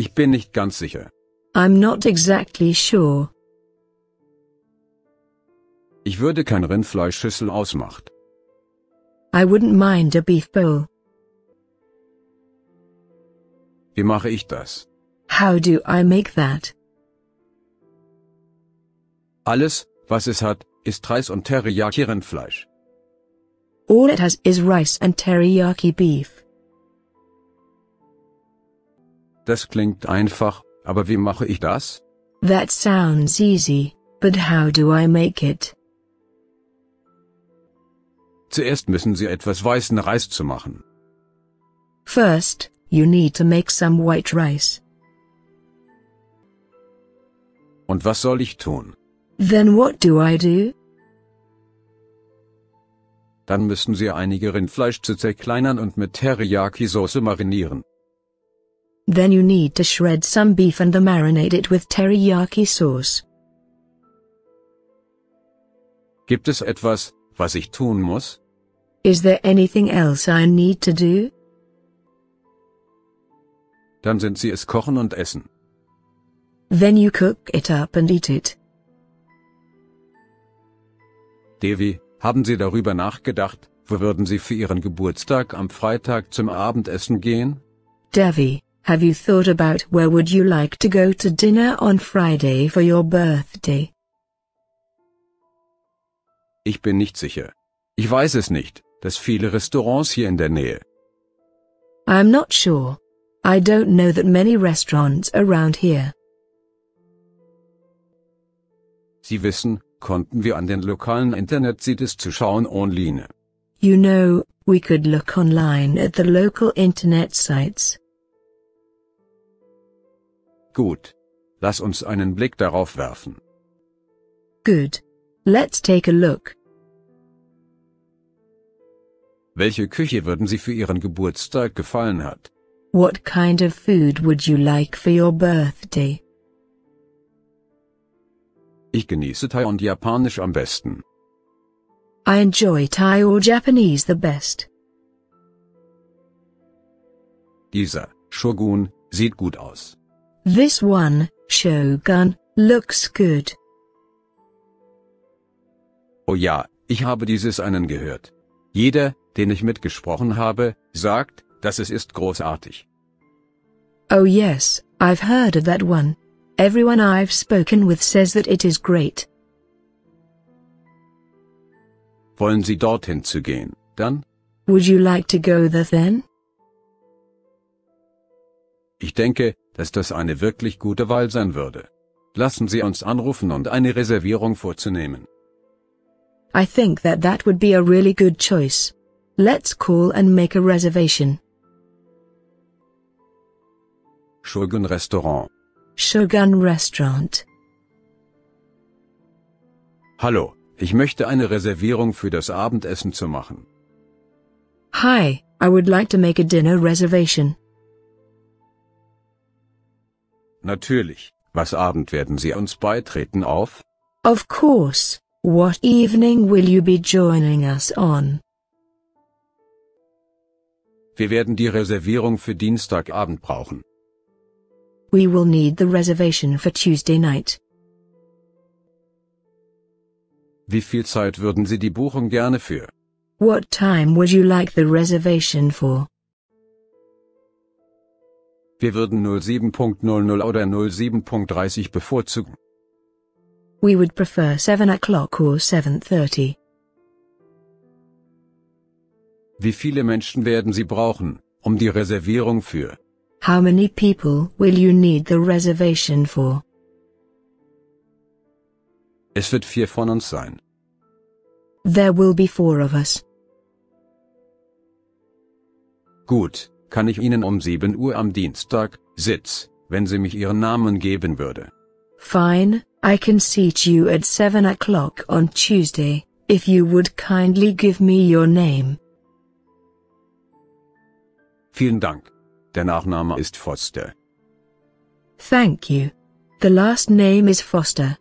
Ich bin nicht ganz sicher. I'm not exactly sure. Ich würde kein Rindfleischschüssel ausmacht. I wouldn't mind a beef bowl. Wie mache ich das? How do I make that? Alles, was es hat, ist Reis und Teriyaki Rindfleisch. All it has is rice and teriyaki beef. Das klingt einfach, aber wie mache ich das? That sounds easy, but how do I make it? Zuerst müssen Sie etwas weißen Reis zu machen. First, you need to make some white rice. Und was soll ich tun? Then what do I do? Dann müssen Sie einige Rindfleisch zu zerkleinern und mit Teriyaki-Soße marinieren. Then you need to shred some beef and marinate it with teriyaki sauce. Gibt es etwas, was ich tun muss? Is there anything else I need to do? Dann sind Sie es kochen und essen. Then you cook it up and eat it. Devi, haben Sie darüber nachgedacht, wo würden Sie für Ihren Geburtstag am Freitag zum Abendessen gehen? Devi, have you thought about where would you like to go to dinner on Friday for your birthday? Ich bin nicht sicher. Ich weiß es nicht, dass viele Restaurants hier in der Nähe. I'm not sure. I don't know that many restaurants around here. Sie wissen, konnten wir an den lokalen Internetsites zu schauen online. You know, we could look online at the local internet sites. Gut. Lass uns einen Blick darauf werfen. Good. Let's take a look. Welche Küche würden Sie für Ihren Geburtstag gefallen hat? What kind of food would you like for your birthday? Ich genieße Thai und Japanisch am besten. I enjoy Thai or Japanese the best. Dieser Shogun sieht gut aus. This one, Shogun, looks good. Oh ja, ich habe dieses einen gehört. Jeder, den ich mitgesprochen habe, sagt, dass es ist großartig. Oh yes, I've heard of that one. Everyone I've spoken with says that it is great. Wollen Sie dorthin zu gehen, dann? Would you like to go there then? Ich denke, dass das eine wirklich gute Wahl sein würde. Lassen Sie uns anrufen und eine Reservierung vorzunehmen. I think that that would be a really good choice. Let's call and make a reservation. Shogun Restaurant. Shogun Restaurant. Hallo, ich möchte eine Reservierung für das Abendessen zu machen. Hi, I would like to make a dinner reservation. Natürlich. Was Abend werden Sie uns beitreten auf? Of course. What evening will you be joining us on? Wir werden die Reservierung für Dienstagabend brauchen. We will need the reservation for Tuesday night. Wie viel Zeit würden Sie die Buchung gerne für? What time would you like the reservation for? Wir würden 07.00 oder 07.30 bevorzugen. We would prefer 7 o'clock or 7.30. Wie viele Menschen werden Sie brauchen, um die Reservierung für? How many people will you need the reservation for? Es wird vier von uns sein. There will be four of us. Gut, kann ich Ihnen um 7 Uhr am Dienstag, Sitz, wenn Sie mich Ihren Namen geben würde. Fine, I can seat you at 7 o'clock on Tuesday, if you would kindly give me your name. Vielen Dank. Der Nachname ist Foster. Thank you. The last name is Foster.